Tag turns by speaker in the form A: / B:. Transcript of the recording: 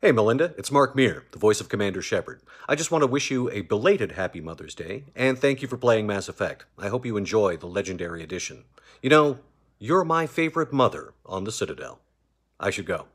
A: Hey, Melinda, it's Mark Meer, the voice of Commander Shepard. I just want to wish you a belated Happy Mother's Day, and thank you for playing Mass Effect. I hope you enjoy the Legendary Edition. You know, you're my favorite mother on the Citadel. I should go.